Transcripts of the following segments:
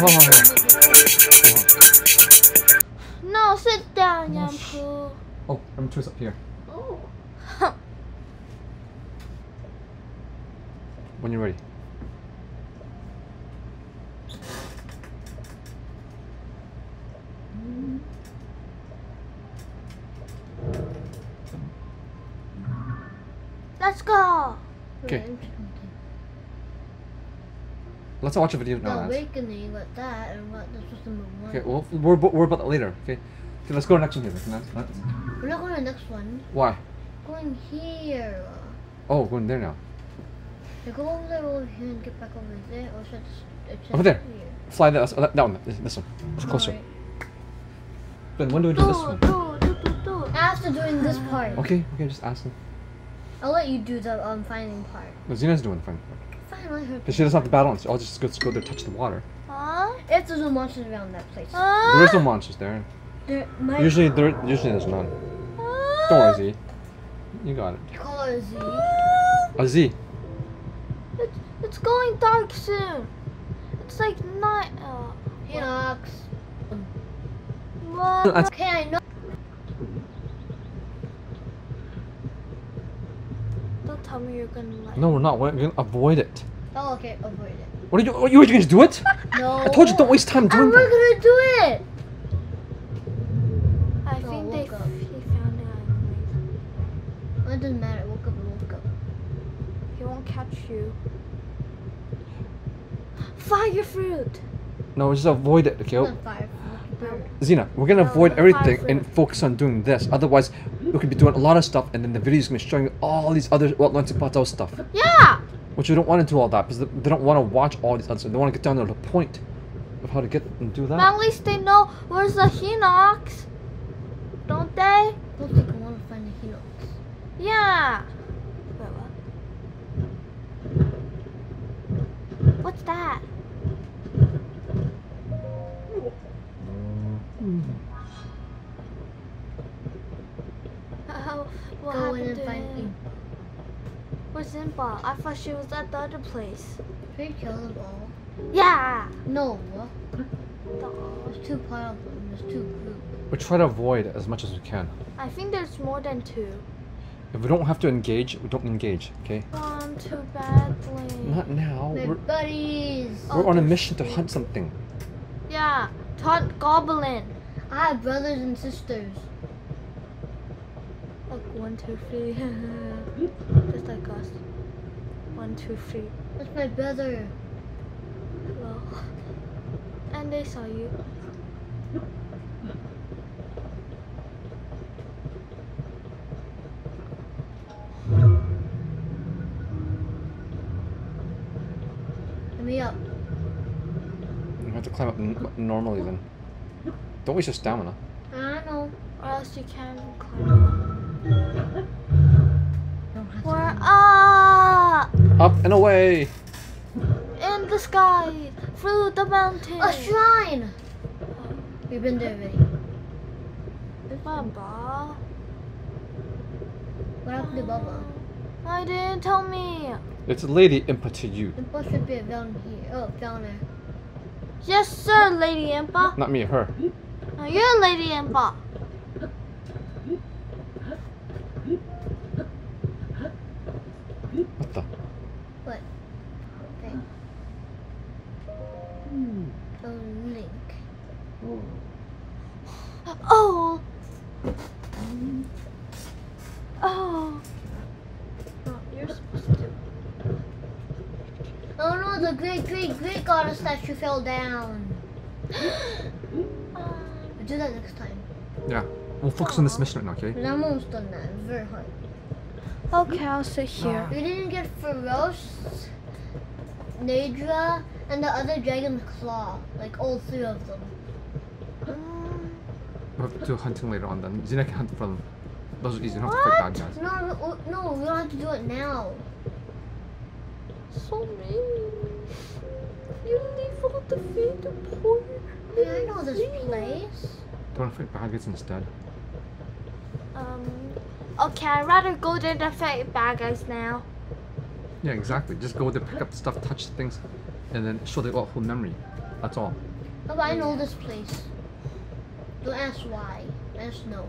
Oh no, sit down, Oh, sh- Yampu. Oh, I'm twist up here. Oh. When you're ready. Let's go. Okay. Let's watch a video The now. Lance. awakening got that and what this was number one. Okay, well, we're, we're about that later. Okay. Okay, let's go to the next one here. then, Lance. Lance. We're not going to the next one. Why? Going here. Oh, going there now. You go over there over here and get back over there or should I just Over there. Here. Fly that, that that one. This, this one. It's closer. Alright. Then when do we do this Do, one? do, do, do, do. After doing this part, Okay, okay, just ask them. I'll let you do the um finding part. No, Xena's doing the fun. Fine, let her. Because she doesn't have to battle on, so I'll just go, just go there, touch the water. Huh? If there's no monsters around that place, Huh? There is no monsters there. there. Usually, there usually there's none. Don't worry, Z. You got it. Call her Z. A Z. It's, it's going dark soon. It's like night. Oh. Hinox. What? Okay, I know. Don't tell me you're gonna like. No, we're not. We're gonna avoid it. Oh, okay, avoid it. What are you? What, you were gonna do it? No. I told you don't waste time And doing we're that. gonna do it. I No, think they look up. he found it. Well, it doesn't matter. Woke up, woke up. He won't catch you. Fire fruit. No, just avoid it. Okay. Not fire. Bird. Xena, we're gonna oh, avoid everything and focus on doing this. Otherwise, we could be doing a lot of stuff, and then the video is gonna be showing you all these other Wetlands Plateau stuff. Yeah. Which we don't want to do all that because they they don't want to watch all these other stuff. They want to get down to the point of how to get and do But that. at least they know where's the Hinox. Don't they? I don't think I want to find the Hinox. Yeah. Wait, what? What's that? Where's Impa? I thought she was at the other place. Should we kill them all? Yeah. No. The- There's two pile of them. There's two groups. We try to avoid as much as we can. I think there's more than two. If we don't have to engage, we don't engage. Okay. Um, Gone too badly. Not now. My We're, buddies. Oh, we're on a oh, mission to hunt something. Yeah. Taunt Goblin. I have brothers and sisters. Like one, two, three. Just like us. One, two, three. That's my brother. Well. And they saw you. Let me up. You have to climb up n- normally then. Don't waste your stamina. I know. Or else you can climb Don't have up. To. We're up! Up and away. In the sky! Through the mountain! A shrine. We've been there already. Baba. What happened to Bubba? I didn't tell me. It's Lady Impa to you, The bus should be down here. Oh, down there. Yes, sir, Lady Impa. not me. Her. Now you're Lady Impa. The great, great, great goddess statue fell down. Um, We'll do that next time. Yeah. We'll focus on this mission right now, okay? But I'm almost done that. It's very hard. okay, I'll sit here. We didn't get Farosh, Naydra, and the other dragon's claw. Like all three of them. Um, We'll have to do hunting later on then. Xena can hunt for them. Those are easy. You don't have to fight bad guys. No, no, no, we don't have to do it now. so mean. You leave all the feet to poor. Hey, I know this place. Don't want to fight bad guys instead. Um. Okay, I'd rather go there than fight bad guys now. Yeah, exactly. Just go there, pick up stuff, touch things, and then show the whole memory. That's all. Oh, but I know this place. Don't ask why. Ask no.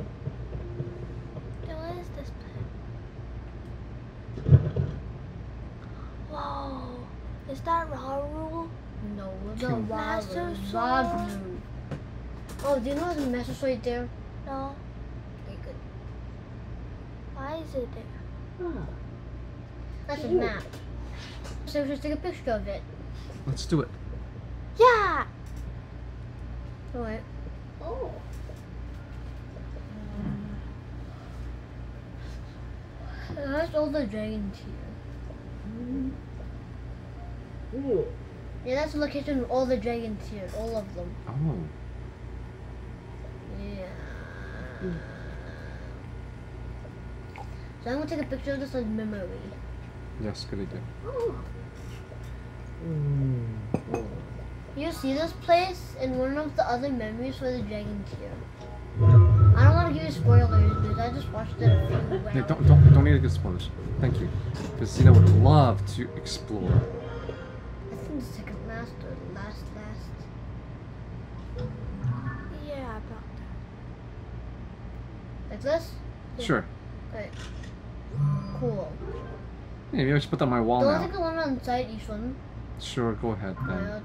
Okay, what is this place? Whoa. Is that Rauru? No, the. Master Waru. Sword. Waru. Oh, do you know the master sword right there? No. Okay, good. Why is it there? That's a map. So just take a picture of it. Let's do it. Yeah. Alright. Oh. That's all the dragons here. Ooh. Yeah, that's the location of all the dragons here. All of them. Oh. Yeah. Hmm. So I'm gonna take a picture of this as memory. Yes, good idea. Oh. You see this place in one of the other memories for the dragons here. I don't want to give you spoilers because I just watched it a few Yeah, don't, don't, don't need to get spoilers. Thank you. Because Zena would love to explore. Like this? Yeah. Sure. Okay. Cool. Yeah, maybe I should put that on my wall Don't now. take the one on inside each one. Sure, go ahead I then.